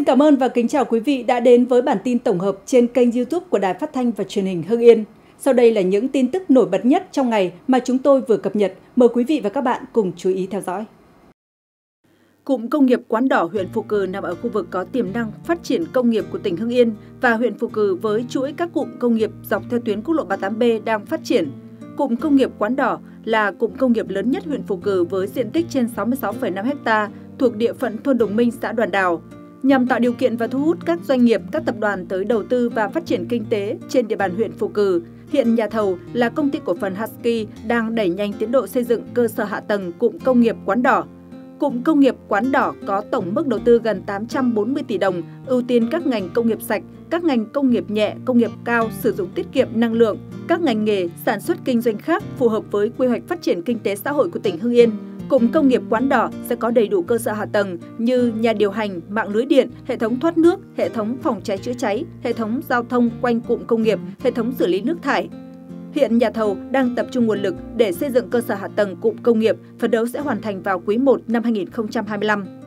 Xin cảm ơn và kính chào quý vị đã đến với bản tin tổng hợp trên kênh YouTube của Đài Phát thanh và Truyền hình Hưng Yên. Sau đây là những tin tức nổi bật nhất trong ngày mà chúng tôi vừa cập nhật. Mời quý vị và các bạn cùng chú ý theo dõi. Cụm công nghiệp Quán Đỏ huyện Phù Cử nằm ở khu vực có tiềm năng phát triển công nghiệp của tỉnh Hưng Yên và huyện Phù Cử với chuỗi các cụm công nghiệp dọc theo tuyến quốc lộ 38B đang phát triển. Cụm công nghiệp Quán Đỏ là cụm công nghiệp lớn nhất huyện Phù Cử với diện tích trên 66,5 ha thuộc địa phận thôn Đồng Minh, xã Đoàn Đào nhằm tạo điều kiện và thu hút các doanh nghiệp, các tập đoàn tới đầu tư và phát triển kinh tế trên địa bàn huyện Phù Cử. Hiện nhà thầu là công ty cổ phần Husky đang đẩy nhanh tiến độ xây dựng cơ sở hạ tầng cụm công nghiệp Quán Đỏ. Cụm công nghiệp Quán Đỏ có tổng mức đầu tư gần 840 tỷ đồng, ưu tiên các ngành công nghiệp sạch, các ngành công nghiệp nhẹ, công nghiệp cao sử dụng tiết kiệm năng lượng, các ngành nghề sản xuất kinh doanh khác phù hợp với quy hoạch phát triển kinh tế xã hội của tỉnh Hưng Yên. Cụm công nghiệp Quán Đỏ sẽ có đầy đủ cơ sở hạ tầng như nhà điều hành, mạng lưới điện, hệ thống thoát nước, hệ thống phòng cháy chữa cháy, hệ thống giao thông quanh cụm công nghiệp, hệ thống xử lý nước thải. Hiện nhà thầu đang tập trung nguồn lực để xây dựng cơ sở hạ tầng cụm công nghiệp, phấn đấu sẽ hoàn thành vào quý 1 năm 2025.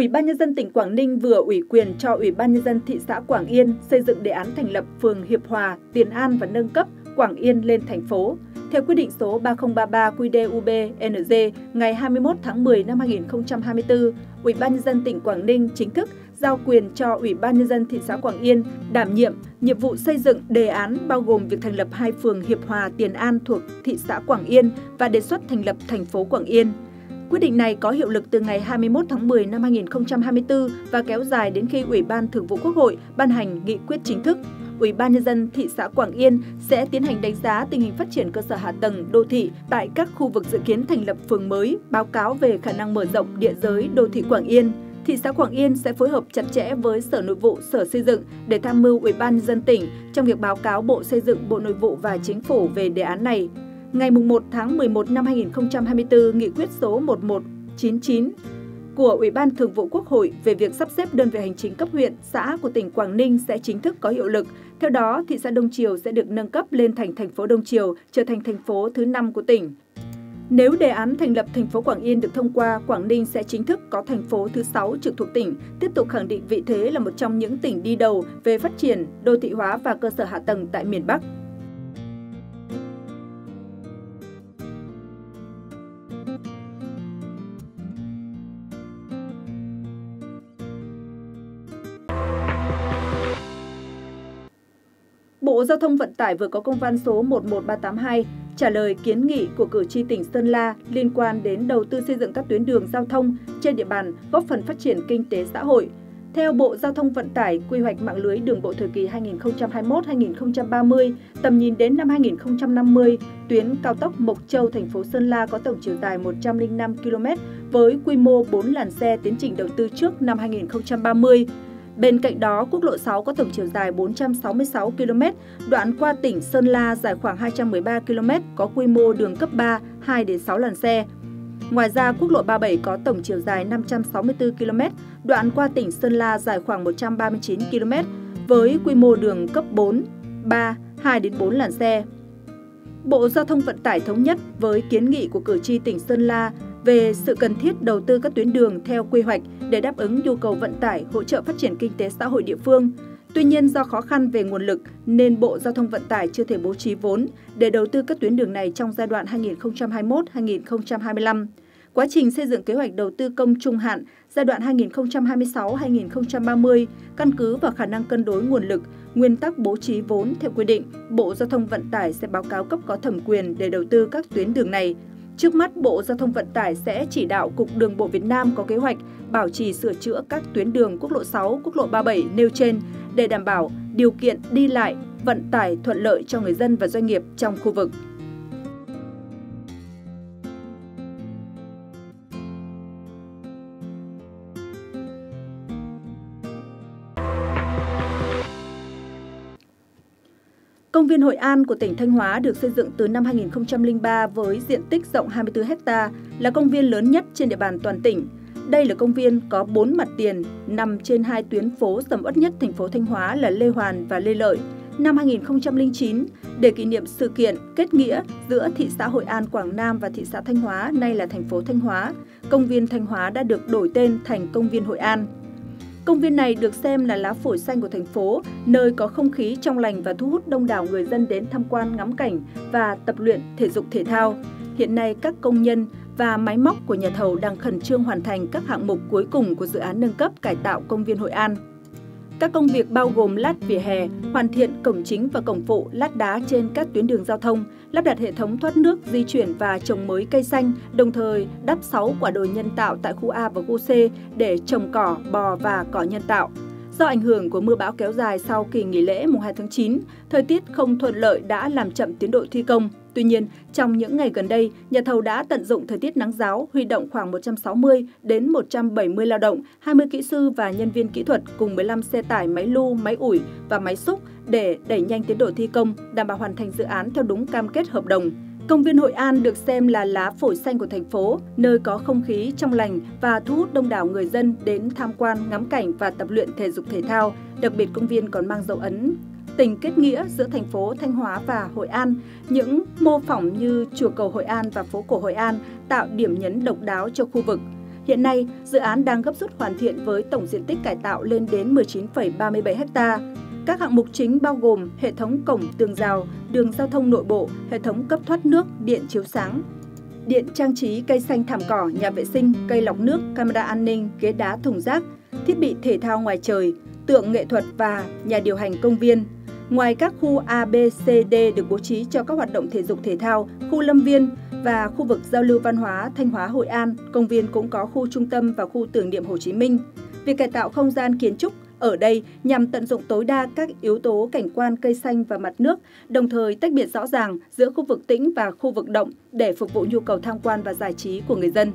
Ủy ban nhân dân tỉnh Quảng Ninh vừa ủy quyền cho Ủy ban nhân dân thị xã Quảng Yên xây dựng đề án thành lập phường Hiệp Hòa, Tiền An và nâng cấp Quảng Yên lên thành phố. Theo quyết định số 3033 QĐUBNQ ngày 21 tháng 10 năm 2024, Ủy ban nhân dân tỉnh Quảng Ninh chính thức giao quyền cho Ủy ban nhân dân thị xã Quảng Yên đảm nhiệm nhiệm vụ xây dựng đề án bao gồm việc thành lập hai phường Hiệp Hòa, Tiền An thuộc thị xã Quảng Yên và đề xuất thành lập thành phố Quảng Yên. Quyết định này có hiệu lực từ ngày 21 tháng 10 năm 2024 và kéo dài đến khi Ủy ban Thường vụ Quốc hội ban hành nghị quyết chính thức. Ủy ban nhân dân thị xã Quảng Yên sẽ tiến hành đánh giá tình hình phát triển cơ sở hạ tầng đô thị tại các khu vực dự kiến thành lập phường mới, báo cáo về khả năng mở rộng địa giới đô thị Quảng Yên. Thị xã Quảng Yên sẽ phối hợp chặt chẽ với Sở Nội vụ, Sở Xây dựng để tham mưu Ủy ban nhân dân tỉnh trong việc báo cáo Bộ Xây dựng, Bộ Nội vụ và Chính phủ về đề án này ngày 1 tháng 11 năm 2024, Nghị quyết số 1199 của Ủy ban Thường vụ Quốc hội về việc sắp xếp đơn vị hành chính cấp huyện, xã của tỉnh Quảng Ninh sẽ chính thức có hiệu lực. Theo đó, thị xã Đông Triều sẽ được nâng cấp lên thành thành phố Đông Triều, trở thành thành phố thứ 5 của tỉnh. Nếu đề án thành lập thành phố Quảng Yên được thông qua, Quảng Ninh sẽ chính thức có thành phố thứ 6 trực thuộc tỉnh, tiếp tục khẳng định vị thế là một trong những tỉnh đi đầu về phát triển, đô thị hóa và cơ sở hạ tầng tại miền Bắc. Bộ Giao thông Vận tải vừa có công văn số 11382 trả lời kiến nghị của cử tri tỉnh Sơn La liên quan đến đầu tư xây dựng các tuyến đường giao thông trên địa bàn góp phần phát triển kinh tế xã hội. Theo Bộ Giao thông Vận tải, quy hoạch mạng lưới đường bộ thời kỳ 2021-2030, tầm nhìn đến năm 2050, tuyến cao tốc Mộc Châu thành phố Sơn La có tổng chiều dài 105 km với quy mô 4 làn xe tiến trình đầu tư trước năm 2030. Bên cạnh đó, quốc lộ 6 có tổng chiều dài 466 km, đoạn qua tỉnh Sơn La dài khoảng 213 km, có quy mô đường cấp 3, 2 đến 6 làn xe. Ngoài ra, quốc lộ 37 có tổng chiều dài 564 km, đoạn qua tỉnh Sơn La dài khoảng 139 km, với quy mô đường cấp 4, 3, 2 đến 4 làn xe. Bộ Giao thông Vận tải thống nhất với kiến nghị của cử tri tỉnh Sơn La về sự cần thiết đầu tư các tuyến đường theo quy hoạch để đáp ứng nhu cầu vận tải, hỗ trợ phát triển kinh tế xã hội địa phương. Tuy nhiên do khó khăn về nguồn lực nên Bộ Giao thông Vận tải chưa thể bố trí vốn để đầu tư các tuyến đường này trong giai đoạn 2021-2025. Quá trình xây dựng kế hoạch đầu tư công trung hạn giai đoạn 2026-2030 căn cứ vào khả năng cân đối nguồn lực, nguyên tắc bố trí vốn theo quy định, Bộ Giao thông Vận tải sẽ báo cáo cấp có thẩm quyền để đầu tư các tuyến đường này. Trước mắt, Bộ Giao thông Vận tải sẽ chỉ đạo Cục Đường bộ Việt Nam có kế hoạch bảo trì sửa chữa các tuyến đường quốc lộ 6, quốc lộ 37 nêu trên để đảm bảo điều kiện đi lại, vận tải thuận lợi cho người dân và doanh nghiệp trong khu vực. Công viên Hội An của tỉnh Thanh Hóa được xây dựng từ năm 2003 với diện tích rộng 24 ha, là công viên lớn nhất trên địa bàn toàn tỉnh. Đây là công viên có 4 mặt tiền, nằm trên hai tuyến phố sầm uất nhất thành phố Thanh Hóa là Lê Hoàn và Lê Lợi. Năm 2009, để kỷ niệm sự kiện kết nghĩa giữa thị xã Hội An Quảng Nam và thị xã Thanh Hóa, nay là thành phố Thanh Hóa, công viên Thanh Hóa đã được đổi tên thành công viên Hội An. Công viên này được xem là lá phổi xanh của thành phố, nơi có không khí trong lành và thu hút đông đảo người dân đến tham quan ngắm cảnh và tập luyện thể dục thể thao. Hiện nay, các công nhân và máy móc của nhà thầu đang khẩn trương hoàn thành các hạng mục cuối cùng của dự án nâng cấp cải tạo công viên Hội An. Các công việc bao gồm lát vỉa hè, hoàn thiện cổng chính và cổng phụ, lát đá trên các tuyến đường giao thông, lắp đặt hệ thống thoát nước, di chuyển và trồng mới cây xanh, đồng thời đắp 6 quả đồi nhân tạo tại khu A và khu C để trồng cỏ, bò và cỏ nhân tạo. Do ảnh hưởng của mưa bão kéo dài sau kỳ nghỉ lễ mùng 2 tháng 9, thời tiết không thuận lợi đã làm chậm tiến độ thi công. Tuy nhiên, trong những ngày gần đây, nhà thầu đã tận dụng thời tiết nắng giáo, huy động khoảng 160 đến 170 lao động, 20 kỹ sư và nhân viên kỹ thuật cùng 15 xe tải máy lu, máy ủi và máy xúc để đẩy nhanh tiến độ thi công, đảm bảo hoàn thành dự án theo đúng cam kết hợp đồng. Công viên Hội An được xem là lá phổi xanh của thành phố, nơi có không khí trong lành và thu hút đông đảo người dân đến tham quan, ngắm cảnh và tập luyện thể dục thể thao. Đặc biệt công viên còn mang dấu ấn tình kết nghĩa giữa thành phố Thanh Hóa và Hội An. Những mô phỏng như chùa cầu Hội An và phố cổ Hội An tạo điểm nhấn độc đáo cho khu vực. Hiện nay, dự án đang gấp rút hoàn thiện với tổng diện tích cải tạo lên đến 19,37 ha. Các hạng mục chính bao gồm hệ thống cổng tường rào, đường giao thông nội bộ, hệ thống cấp thoát nước, điện chiếu sáng, điện trang trí cây xanh thảm cỏ, nhà vệ sinh, cây lọc nước, camera an ninh, ghế đá thùng rác, thiết bị thể thao ngoài trời, tượng nghệ thuật và nhà điều hành công viên. Ngoài các khu A, B, C, D được bố trí cho các hoạt động thể dục thể thao, khu lâm viên và khu vực giao lưu văn hóa Thanh Hóa Hội An, công viên cũng có khu trung tâm và khu tưởng niệm Hồ Chí Minh. Việc cải tạo không gian kiến trúc ở đây nhằm tận dụng tối đa các yếu tố cảnh quan cây xanh và mặt nước, đồng thời tách biệt rõ ràng giữa khu vực tĩnh và khu vực động để phục vụ nhu cầu tham quan và giải trí của người dân.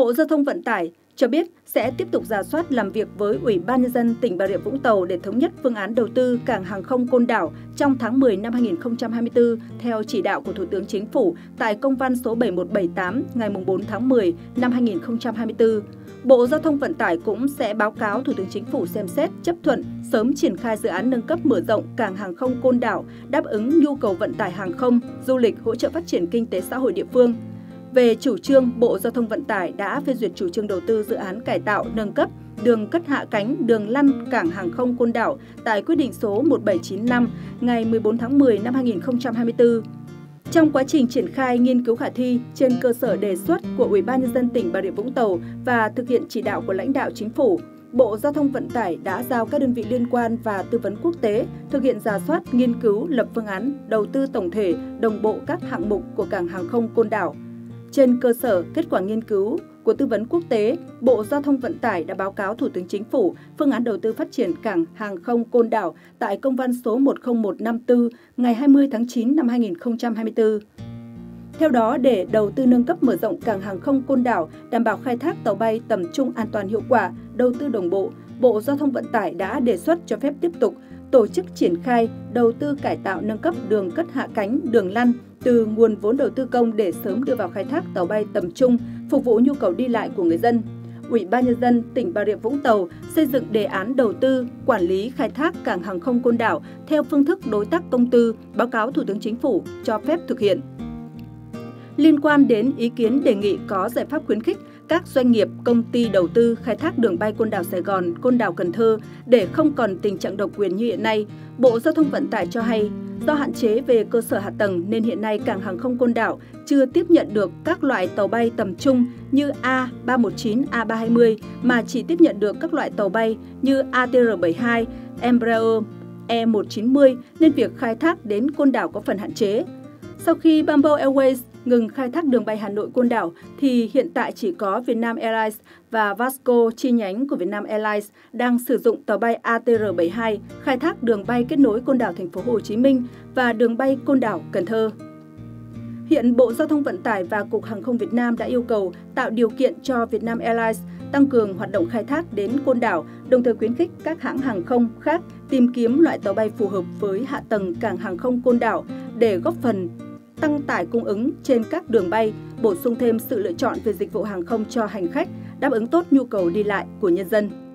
Bộ Giao thông Vận tải cho biết sẽ tiếp tục giả soát làm việc với Ủy ban Nhân dân tỉnh Bà Rịa Vũng Tàu để thống nhất phương án đầu tư cảng hàng không Côn Đảo trong tháng 10 năm 2024 theo chỉ đạo của Thủ tướng Chính phủ tại công văn số 7178 ngày 4 tháng 10 năm 2024. Bộ Giao thông Vận tải cũng sẽ báo cáo Thủ tướng Chính phủ xem xét chấp thuận sớm triển khai dự án nâng cấp mở rộng cảng hàng không Côn Đảo đáp ứng nhu cầu vận tải hàng không, du lịch hỗ trợ phát triển kinh tế xã hội địa phương – về chủ trương, Bộ Giao thông Vận tải đã phê duyệt chủ trương đầu tư dự án cải tạo nâng cấp đường cất hạ cánh đường lăn cảng hàng không Côn Đảo tại quyết định số 1795 ngày 14 tháng 10 năm 2024. Trong quá trình triển khai nghiên cứu khả thi trên cơ sở đề xuất của Ủy ban nhân dân tỉnh Bà Rịa Vũng Tàu và thực hiện chỉ đạo của lãnh đạo chính phủ, Bộ Giao thông Vận tải đã giao các đơn vị liên quan và tư vấn quốc tế thực hiện giả soát, nghiên cứu, lập phương án đầu tư tổng thể, đồng bộ các hạng mục của cảng hàng không Côn Đảo – trên cơ sở kết quả nghiên cứu của tư vấn quốc tế, Bộ Giao thông Vận tải đã báo cáo Thủ tướng Chính phủ phương án đầu tư phát triển cảng hàng không Côn Đảo tại công văn số 10154 ngày 20 tháng 9 năm 2024. Theo đó, để đầu tư nâng cấp mở rộng cảng hàng không Côn Đảo, đảm bảo khai thác tàu bay tầm trung an toàn hiệu quả, đầu tư đồng bộ, Bộ Giao thông Vận tải đã đề xuất cho phép tiếp tục tổ chức triển khai đầu tư cải tạo nâng cấp đường cất hạ cánh, đường lăn từ nguồn vốn đầu tư công để sớm đưa vào khai thác tàu bay tầm trung, phục vụ nhu cầu đi lại của người dân. Ủy ban nhân dân tỉnh Bà Rịa Vũng Tàu xây dựng đề án đầu tư, quản lý khai thác cảng hàng không Côn Đảo theo phương thức đối tác công tư, báo cáo Thủ tướng Chính phủ cho phép thực hiện. Liên quan đến ý kiến đề nghị có giải pháp khuyến khích các doanh nghiệp, công ty đầu tư khai thác đường bay Côn Đảo Sài Gòn, Côn Đảo Cần Thơ để không còn tình trạng độc quyền như hiện nay, Bộ Giao thông Vận tải cho hay Do hạn chế về cơ sở hạ tầng nên hiện nay cảng hàng không Côn Đảo chưa tiếp nhận được các loại tàu bay tầm trung như A319, A320 mà chỉ tiếp nhận được các loại tàu bay như ATR72, Embraer, E190 nên việc khai thác đến Côn Đảo có phần hạn chế. Sau khi Bamboo Airways ngừng khai thác đường bay Hà Nội Côn Đảo thì hiện tại chỉ có Vietnam Airlines và Vasco chi nhánh của Vietnam Airlines đang sử dụng tàu bay ATR72 khai thác đường bay kết nối Côn Đảo thành phố Hồ Chí Minh và đường bay Côn Đảo Cần Thơ. Hiện Bộ Giao thông Vận tải và Cục Hàng không Việt Nam đã yêu cầu tạo điều kiện cho Vietnam Airlines tăng cường hoạt động khai thác đến Côn Đảo, đồng thời khuyến khích các hãng hàng không khác tìm kiếm loại tàu bay phù hợp với hạ tầng cảng hàng không Côn Đảo để góp phần tăng tải cung ứng trên các đường bay, bổ sung thêm sự lựa chọn về dịch vụ hàng không cho hành khách, đáp ứng tốt nhu cầu đi lại của nhân dân.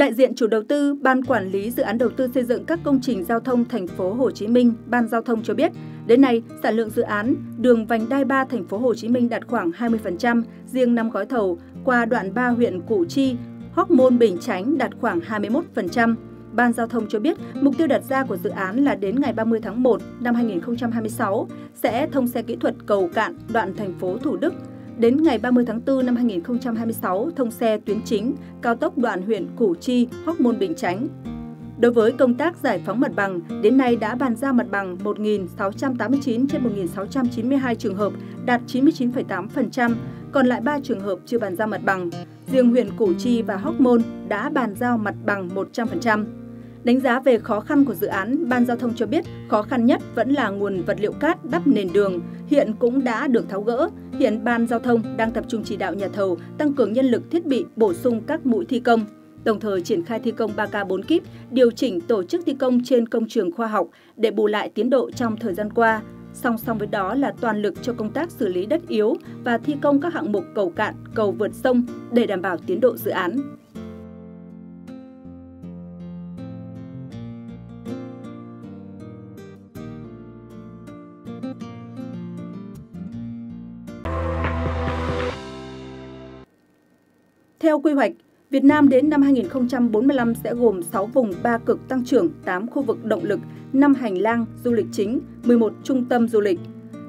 Đại diện chủ đầu tư, Ban quản lý dự án đầu tư xây dựng các công trình giao thông thành phố Hồ Chí Minh, Ban Giao thông cho biết, đến nay sản lượng dự án đường vành đai 3 thành phố Hồ Chí Minh đạt khoảng 20%, riêng năm gói thầu qua đoạn 3 huyện Củ Chi, Hóc Môn, Bình Chánh đạt khoảng 21%. Ban Giao thông cho biết, mục tiêu đặt ra của dự án là đến ngày 30 tháng 1 năm 2026 sẽ thông xe kỹ thuật cầu cạn đoạn thành phố Thủ Đức Đến ngày 30 tháng 4 năm 2026, thông xe tuyến chính, cao tốc đoạn huyện Củ Chi, Hóc Môn Bình Chánh. Đối với công tác giải phóng mặt bằng, đến nay đã bàn giao mặt bằng 1.689 trên 1.692 trường hợp, đạt 99,8%, còn lại 3 trường hợp chưa bàn giao mặt bằng. Riêng huyện Củ Chi và Hóc Môn đã bàn giao mặt bằng 100%. Đánh giá về khó khăn của dự án, Ban Giao thông cho biết khó khăn nhất vẫn là nguồn vật liệu cát đắp nền đường, hiện cũng đã được tháo gỡ. Hiện Ban Giao thông đang tập trung chỉ đạo nhà thầu tăng cường nhân lực thiết bị, bổ sung các mũi thi công, đồng thời triển khai thi công 3K 4 kíp, điều chỉnh tổ chức thi công trên công trường khoa học để bù lại tiến độ trong thời gian qua. Song song với đó là toàn lực cho công tác xử lý đất yếu và thi công các hạng mục cầu cạn, cầu vượt sông để đảm bảo tiến độ dự án. Theo quy hoạch, Việt Nam đến năm 2045 sẽ gồm 6 vùng 3 cực tăng trưởng, 8 khu vực động lực, 5 hành lang du lịch chính, 11 trung tâm du lịch.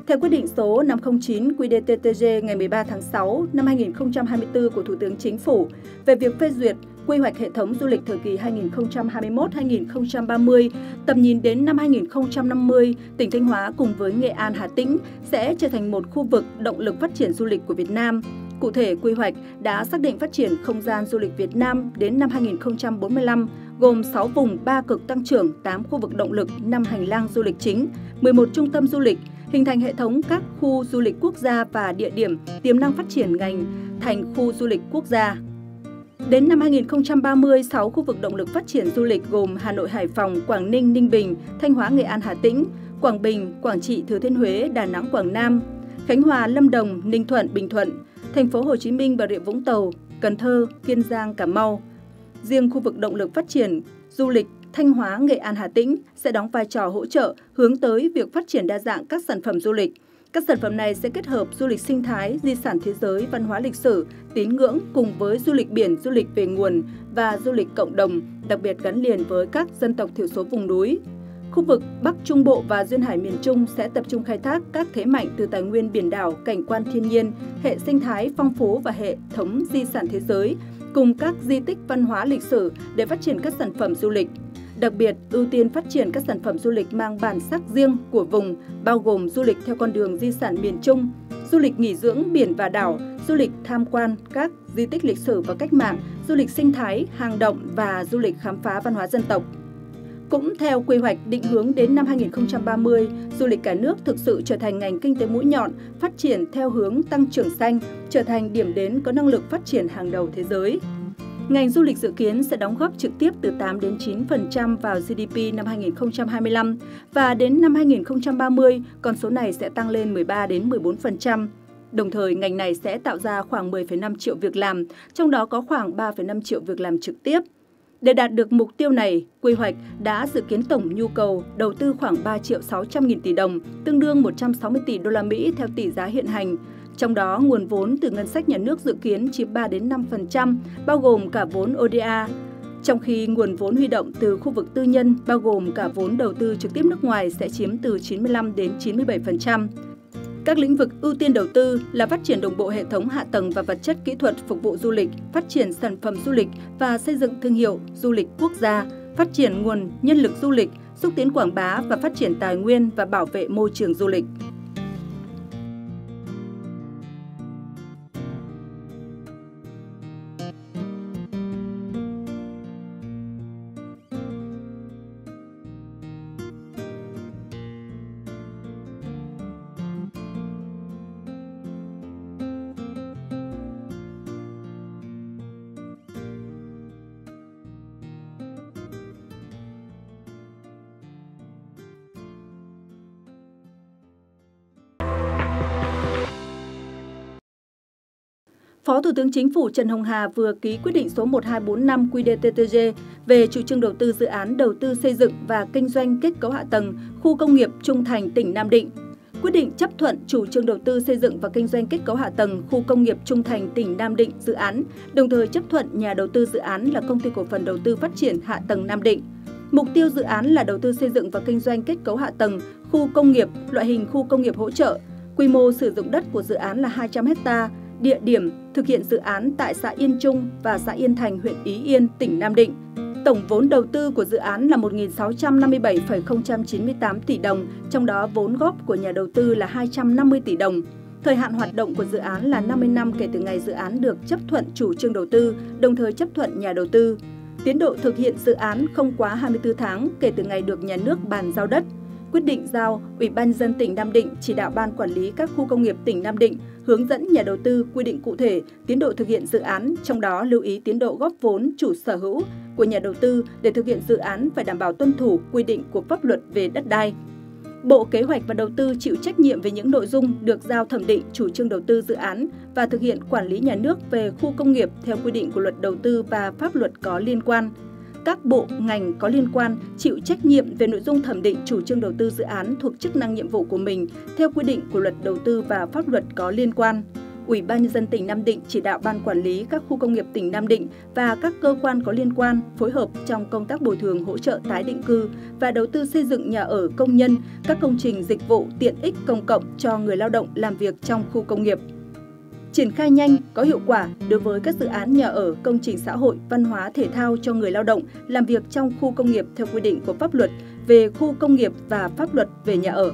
Theo quyết định số 509 QĐ-TTG ngày 13 tháng 6 năm 2024 của Thủ tướng Chính phủ về việc phê duyệt quy hoạch hệ thống du lịch thời kỳ 2021-2030, tầm nhìn đến năm 2050, tỉnh Thanh Hóa cùng với Nghệ An Hà Tĩnh sẽ trở thành một khu vực động lực phát triển du lịch của Việt Nam Cụ thể, quy hoạch đã xác định phát triển không gian du lịch Việt Nam đến năm 2045, gồm 6 vùng 3 cực tăng trưởng, 8 khu vực động lực, 5 hành lang du lịch chính, 11 trung tâm du lịch, hình thành hệ thống các khu du lịch quốc gia và địa điểm tiềm năng phát triển ngành thành khu du lịch quốc gia. Đến năm 2030, 6 khu vực động lực phát triển du lịch gồm Hà Nội, Hải Phòng, Quảng Ninh, Ninh Bình, Thanh Hóa, Nghệ An, Hà Tĩnh, Quảng Bình, Quảng Trị, Thừa Thiên Huế, Đà Nẵng, Quảng Nam, Khánh Hòa, Lâm Đồng, Ninh Thuận, Bình Thuận, thành phố Hồ Chí Minh, Bà Rịa Vũng Tàu, Cần Thơ, Kiên Giang, Cà Mau. Riêng khu vực động lực phát triển du lịch Thanh Hóa, Nghệ An, Hà Tĩnh sẽ đóng vai trò hỗ trợ hướng tới việc phát triển đa dạng các sản phẩm du lịch. Các sản phẩm này sẽ kết hợp du lịch sinh thái, di sản thế giới, văn hóa lịch sử, tín ngưỡng cùng với du lịch biển, du lịch về nguồn và du lịch cộng đồng, đặc biệt gắn liền với các dân tộc thiểu số vùng núi. Khu vực Bắc Trung Bộ và Duyên Hải miền Trung sẽ tập trung khai thác các thế mạnh từ tài nguyên biển đảo, cảnh quan thiên nhiên, hệ sinh thái phong phú và hệ thống di sản thế giới, cùng các di tích văn hóa lịch sử để phát triển các sản phẩm du lịch. Đặc biệt, ưu tiên phát triển các sản phẩm du lịch mang bản sắc riêng của vùng, bao gồm du lịch theo con đường di sản miền Trung, du lịch nghỉ dưỡng biển và đảo, du lịch tham quan các di tích lịch sử và cách mạng, du lịch sinh thái, hang động và du lịch khám phá văn hóa dân tộc. Cũng theo quy hoạch định hướng đến năm 2030, du lịch cả nước thực sự trở thành ngành kinh tế mũi nhọn, phát triển theo hướng tăng trưởng xanh, trở thành điểm đến có năng lực phát triển hàng đầu thế giới. Ngành du lịch dự kiến sẽ đóng góp trực tiếp từ 8 đến 9% vào GDP năm 2025 và đến năm 2030, con số này sẽ tăng lên 13 đến 14%. Đồng thời, ngành này sẽ tạo ra khoảng 10,5 triệu việc làm, trong đó có khoảng 3,5 triệu việc làm trực tiếp. Để đạt được mục tiêu này, quy hoạch đã dự kiến tổng nhu cầu đầu tư khoảng 3 triệu 600 nghìn tỷ đồng, tương đương 160 tỷ đô la Mỹ theo tỷ giá hiện hành. Trong đó, nguồn vốn từ ngân sách nhà nước dự kiến chiếm 3 đến 5%, bao gồm cả vốn ODA, trong khi nguồn vốn huy động từ khu vực tư nhân bao gồm cả vốn đầu tư trực tiếp nước ngoài sẽ chiếm từ 95 đến 97%. Các lĩnh vực ưu tiên đầu tư là phát triển đồng bộ hệ thống hạ tầng và vật chất kỹ thuật phục vụ du lịch, phát triển sản phẩm du lịch và xây dựng thương hiệu du lịch quốc gia, phát triển nguồn nhân lực du lịch, xúc tiến quảng bá và phát triển tài nguyên và bảo vệ môi trường du lịch. Phó Thủ tướng Chính phủ Trần Hồng Hà vừa ký quyết định số 1245 QĐ-TTG về chủ trương đầu tư dự án đầu tư xây dựng và kinh doanh kết cấu hạ tầng khu công nghiệp Trung Thành, tỉnh Nam Định. Quyết định chấp thuận chủ trương đầu tư xây dựng và kinh doanh kết cấu hạ tầng khu công nghiệp Trung Thành, tỉnh Nam Định dự án, đồng thời chấp thuận nhà đầu tư dự án là Công ty Cổ phần Đầu tư Phát triển Hạ tầng Nam Định. Mục tiêu dự án là đầu tư xây dựng và kinh doanh kết cấu hạ tầng khu công nghiệp, loại hình khu công nghiệp hỗ trợ. Quy mô sử dụng đất của dự án là 200 ha, địa điểm thực hiện dự án tại xã Yên Trung và xã Yên Thành, huyện Ý Yên, tỉnh Nam Định. Tổng vốn đầu tư của dự án là 1.657,098 tỷ đồng, trong đó vốn góp của nhà đầu tư là 250 tỷ đồng. Thời hạn hoạt động của dự án là 50 năm kể từ ngày dự án được chấp thuận chủ trương đầu tư, đồng thời chấp thuận nhà đầu tư. Tiến độ thực hiện dự án không quá 24 tháng kể từ ngày được nhà nước bàn giao đất – quyết định giao Ủy ban dân tỉnh Nam Định chỉ đạo ban quản lý các khu công nghiệp tỉnh Nam Định hướng dẫn nhà đầu tư quy định cụ thể tiến độ thực hiện dự án, trong đó lưu ý tiến độ góp vốn chủ sở hữu của nhà đầu tư để thực hiện dự án phải đảm bảo tuân thủ quy định của pháp luật về đất đai. Bộ Kế hoạch và Đầu tư chịu trách nhiệm về những nội dung được giao thẩm định chủ trương đầu tư dự án và thực hiện quản lý nhà nước về khu công nghiệp theo quy định của luật đầu tư và pháp luật có liên quan các bộ, ngành có liên quan chịu trách nhiệm về nội dung thẩm định chủ trương đầu tư dự án thuộc chức năng nhiệm vụ của mình theo quy định của luật đầu tư và pháp luật có liên quan. Ủy ban nhân dân tỉnh Nam Định chỉ đạo ban quản lý các khu công nghiệp tỉnh Nam Định và các cơ quan có liên quan phối hợp trong công tác bồi thường hỗ trợ tái định cư và đầu tư xây dựng nhà ở công nhân, các công trình dịch vụ tiện ích công cộng cho người lao động làm việc trong khu công nghiệp triển khai nhanh, có hiệu quả đối với các dự án nhà ở, công trình xã hội, văn hóa, thể thao cho người lao động làm việc trong khu công nghiệp theo quy định của pháp luật về khu công nghiệp và pháp luật về nhà ở.